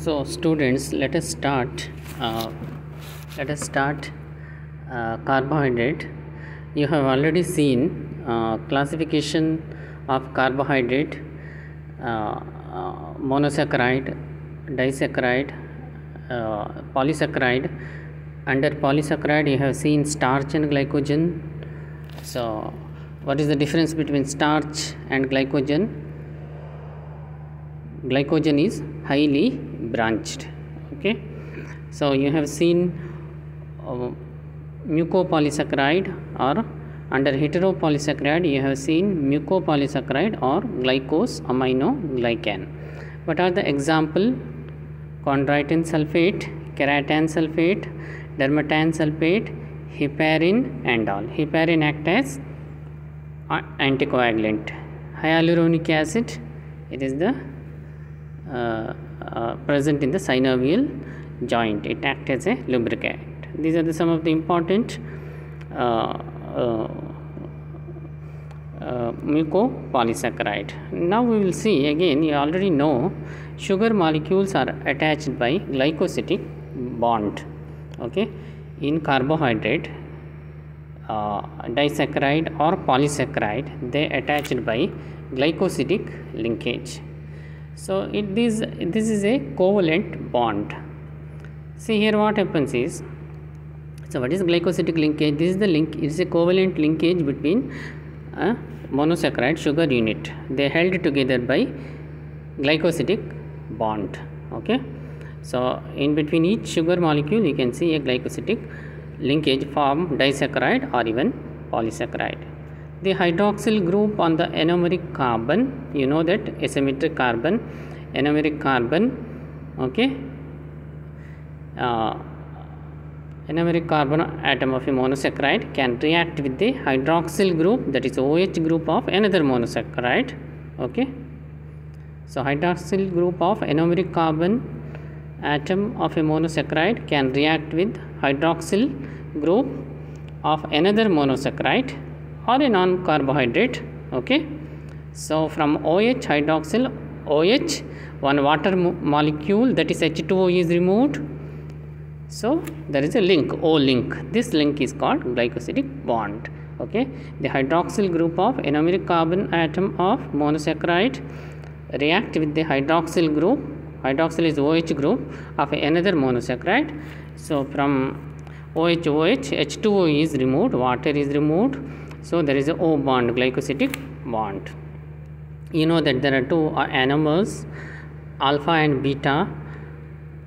So, students, let us start. Uh, let us start uh, carbohydrate. You have already seen uh, classification of carbohydrate, uh, uh, monosaccharide, disaccharide, uh, polysaccharide. Under polysaccharide, you have seen starch and glycogen. So, what is the difference between starch and glycogen? glycogen is highly branched okay? So you have seen uh, mucopolysaccharide or under heteropolysaccharide you have seen mucopolysaccharide or glycose aminoglycan what are the example? Chondroitin sulfate keratan sulfate dermatan sulfate heparin and all. Heparin act as uh, anticoagulant. Hyaluronic acid it is the uh, uh, present in the synovial joint. It acts as a lubricant. These are the some of the important uh, uh, uh, mucopolysaccharide. Now we will see again you already know sugar molecules are attached by glycosidic bond okay in carbohydrate uh, disaccharide or polysaccharide. They attached by glycosidic linkage so it is this is a covalent bond. See here what happens is so what is glycosidic linkage? This is the link it is a covalent linkage between a monosaccharide sugar unit. They held together by glycosidic bond okay? So in between each sugar molecule you can see a glycosidic linkage form disaccharide or even polysaccharide the hydroxyl group on the anomeric carbon you know that asymmetric carbon anomeric carbon okay uh, anomeric carbon atom of a monosaccharide can react with the hydroxyl group that is OH group of another monosaccharide okay. So hydroxyl group of anomeric carbon atom of a monosaccharide can react with hydroxyl group of another monosaccharide or a non carbohydrate okay? So from OH hydroxyl OH one water mo molecule that is H2O is removed. So there is a link O link. This link is called glycosidic bond okay? The hydroxyl group of anomeric carbon atom of monosaccharide react with the hydroxyl group hydroxyl is OH group of another monosaccharide. So from OH OH H2O is removed water is removed so there is a O bond glycosidic bond. You know that there are two anomers alpha and beta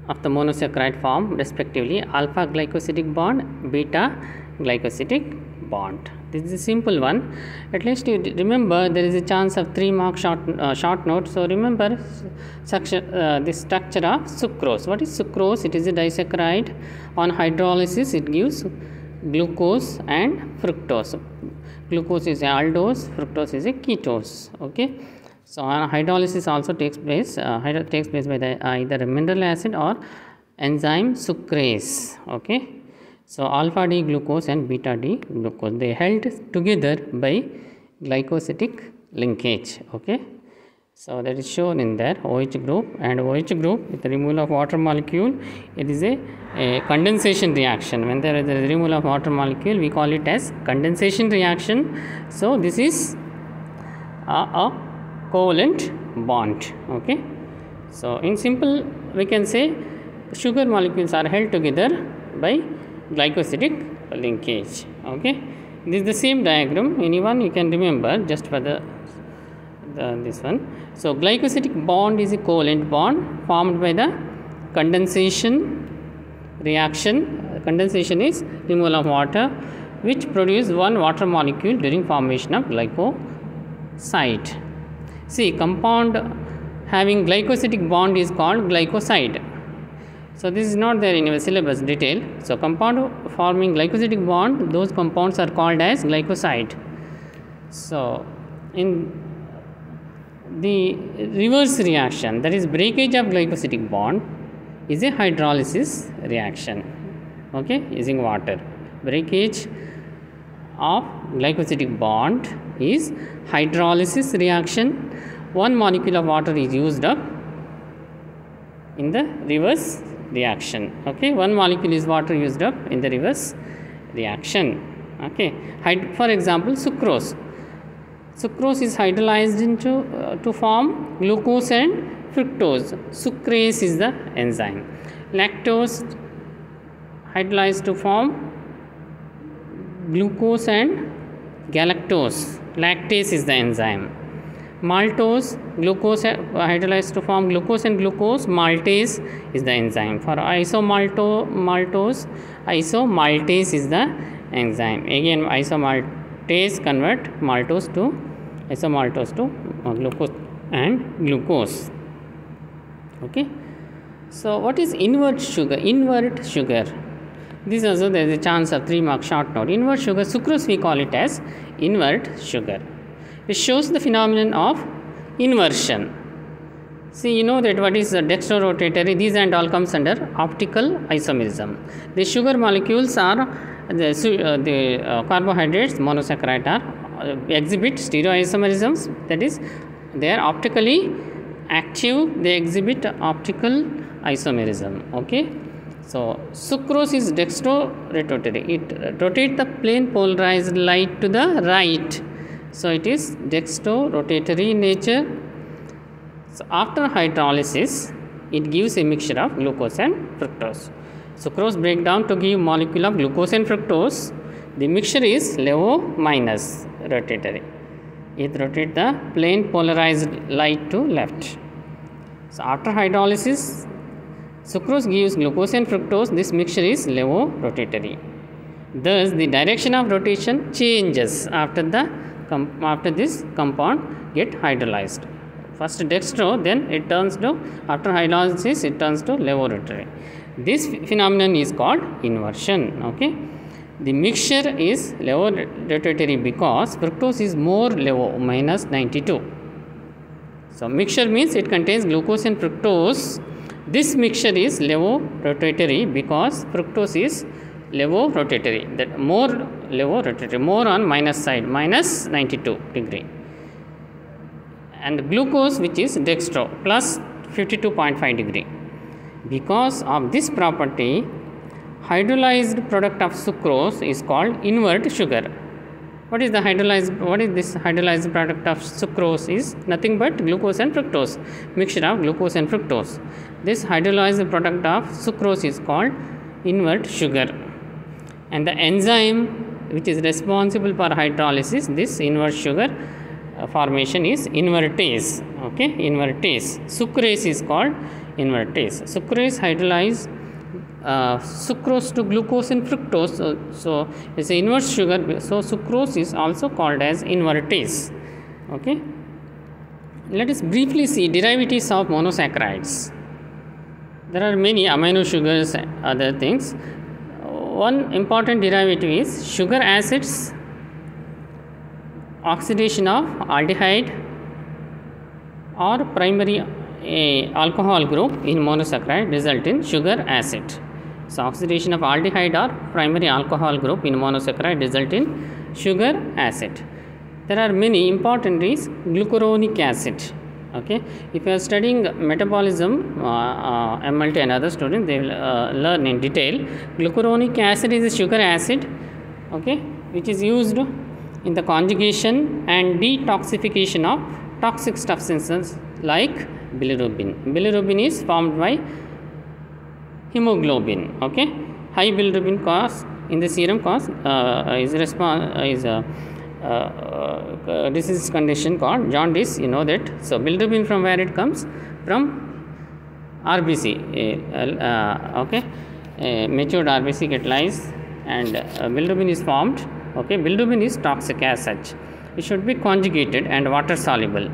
of the monosaccharide form respectively. Alpha glycosidic bond beta glycosidic bond. This is a simple one. At least you remember there is a chance of 3 mark short uh, short note. So remember uh, the structure of sucrose. What is sucrose? It is a disaccharide. On hydrolysis it gives glucose and fructose glucose is aldose fructose is a ketose okay? So hydrolysis also takes place uh, takes place by the uh, either mineral acid or enzyme sucrase okay? So alpha d glucose and beta d glucose they held together by glycosidic linkage okay so that is shown in there OH group and OH group with the removal of water molecule it is a, a condensation reaction. When there is a removal of water molecule we call it as condensation reaction. So this is a, a covalent bond okay? So in simple we can say sugar molecules are held together by glycosidic linkage okay? This is the same diagram. Anyone you can remember just for the this one. So, glycosidic bond is a covalent bond formed by the condensation reaction. Condensation is removal of water which produce one water molecule during formation of glycoside. See, compound having glycosidic bond is called glycoside. So, this is not there in your syllabus detail. So, compound forming glycosidic bond, those compounds are called as glycoside. So, in the reverse reaction that is breakage of glycosidic bond is a hydrolysis reaction okay using water. Breakage of glycosidic bond is hydrolysis reaction. One molecule of water is used up in the reverse reaction okay. One molecule is water used up in the reverse reaction okay. For example sucrose sucrose is hydrolyzed into uh, to form glucose and fructose. Sucrase is the enzyme. Lactose hydrolyzed to form glucose and galactose. Lactase is the enzyme. Maltose glucose uh, hydrolyzed to form glucose and glucose. Maltase is the enzyme. For isomalto maltose isomaltase is the enzyme. Again isomaltase convert maltose to isomaltose to uh, glucose and glucose. Okay. So what is invert sugar? Invert sugar. This also there is a chance of 3 mark short note. Invert sugar sucrose we call it as invert sugar. It shows the phenomenon of inversion. See you know that what is the dextrorotatory? These and all comes under optical isomerism. The sugar molecules are the, uh, the uh, carbohydrates monosaccharide are Uh, exhibit stereoisomerisms that is they are optically active they exhibit optical isomerism okay? So sucrose is dextrorotatory it rotates the plane polarized light to the right. So it is dextrorotatory in nature. So after hydrolysis it gives a mixture of glucose and fructose. Sucrose break down to give molecule of glucose and fructose the mixture is levo minus rotatory it rotates the plane polarized light to left. So after hydrolysis sucrose gives glucose and fructose. This mixture is levo rotatory thus the direction of rotation changes after the after this compound get hydrolyzed. First dextro then it turns to after hydrolysis it turns to levo rotatory this phenomenon is called inversion okay the mixture is levo rotatory because fructose is more levo minus 92 so mixture means it contains glucose and fructose. This mixture is levorotatory because fructose is levorotatory. That more levorotatory, more on minus side, minus 92 degree. And glucose which is dextro plus 52.5 degree. Because of this property, hydrolyzed product of sucrose is called invert sugar. What is the hydrolyzed what is this hydrolyzed product of sucrose is nothing but glucose and fructose mixture of glucose and fructose. This hydrolyzed product of sucrose is called invert sugar. And the enzyme which is responsible for hydrolysis this invert sugar uh, formation is invertase okay? Invertase. Sucrase is called invertase. Sucrase hydrolyze uh, sucrose to glucose and fructose so, so it's an inverse sugar so sucrose is also called as invertase okay? Let us briefly see derivatives of monosaccharides. There are many amino sugars and other things. One important derivative is sugar acids oxidation of aldehyde or primary uh, alcohol group in monosaccharide result in sugar acid so oxidation of aldehyde or primary alcohol group in monosaccharide result in sugar acid. There are many important is glucuronic acid. Okay? If you are studying metabolism uh, uh, mlt and other students they will uh, learn in detail. Glucuronic acid is a sugar acid okay which is used in the conjugation and detoxification of toxic substances like bilirubin. Bilirubin is formed by hemoglobin okay? High bilirubin cause in the serum cause uh, is response uh, is a uh, uh, disease condition called jaundice you know that. So bilirubin from where it comes? From rbc uh, uh, okay? Uh, matured rbc lyse and uh, bilirubin is formed okay? Bilirubin is toxic as such. It should be conjugated and water soluble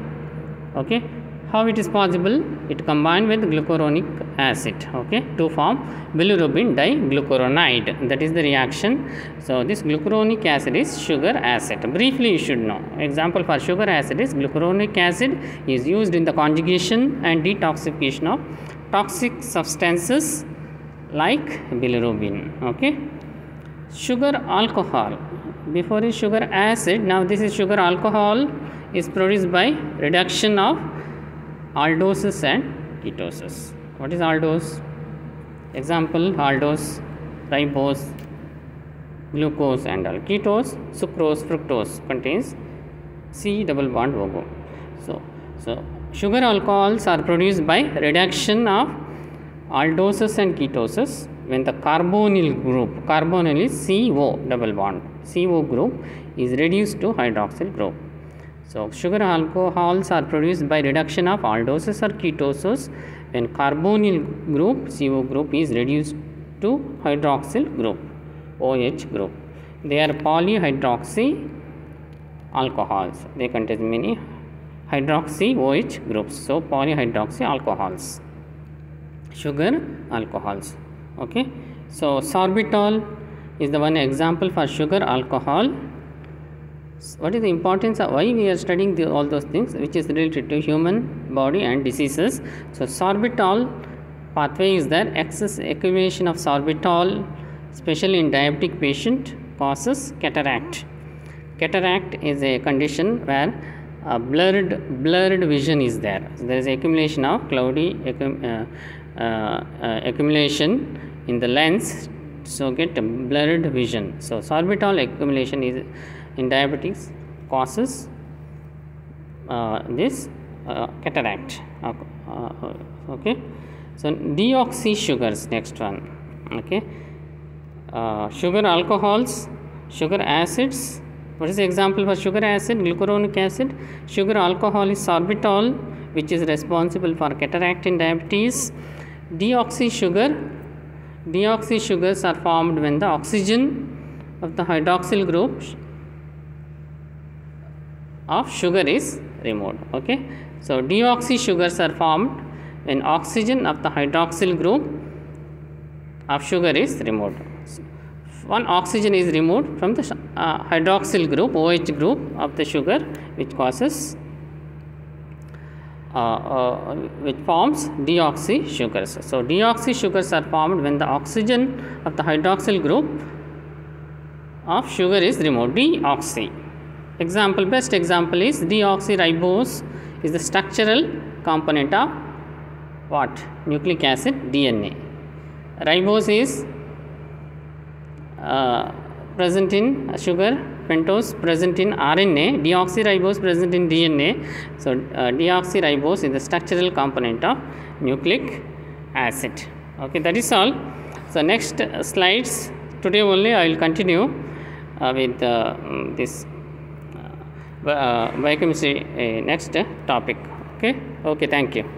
okay? How it is possible? It combined with glucuronic acid okay? To form bilirubin diglucuronide. That is the reaction. So this glucuronic acid is sugar acid. Briefly you should know. Example for sugar acid is glucuronic acid is used in the conjugation and detoxification of toxic substances like bilirubin okay? Sugar alcohol. Before is sugar acid. Now this is sugar alcohol is produced by reduction of aldoses and ketoses what is aldose? Example aldose ribose glucose and all ketose sucrose fructose contains c double bond OGO so so sugar alcohols are produced by reduction of aldoses and ketoses when the carbonyl group carbonyl is co double bond. Co group is reduced to hydroxyl group. So sugar alcohols are produced by reduction of aldoses or ketoses when carbonyl group co group is reduced to hydroxyl group OH group. They are polyhydroxy alcohols. They contain many hydroxy OH groups. So polyhydroxy alcohols. Sugar alcohols. Okay. So sorbitol is the one example for sugar alcohol. What is the importance of why we are studying the, all those things which is related to human body and diseases. So sorbitol pathway is there. Excess accumulation of sorbitol especially in diabetic patient causes cataract. Cataract is a condition where uh, blurred blurred vision is there. So there is accumulation of cloudy accum uh, uh, accumulation in the lens so get blurred vision. So sorbitol accumulation is in diabetics causes uh, this uh, cataract. Okay uh, so deoxy sugars next one. Okay. Uh, sugar alcohols sugar acids. What is the example for sugar acid? Glucuronic acid. Sugar alcohol is sorbitol which is responsible for cataract in diabetes. Deoxy sugar deoxy sugars are formed when the oxygen of the hydroxyl group of sugar is removed okay so deoxy sugars are formed when oxygen of the hydroxyl group of sugar is removed one oxygen is removed from the uh, hydroxyl group OH group of the sugar which causes uh, uh, which forms deoxy sugars. So, deoxy sugars are formed when the oxygen of the hydroxyl group of sugar is removed deoxy. Example best example is deoxyribose is the structural component of what? Nucleic acid DNA. Ribose is uh, present in sugar pentose present in RNA deoxyribose present in DNA so uh, deoxyribose is the structural component of nucleic acid. Okay that is all. So next uh, slides. Today only I will continue uh, with this biochemistry eh, next eh, topic. Okay? Okay thank you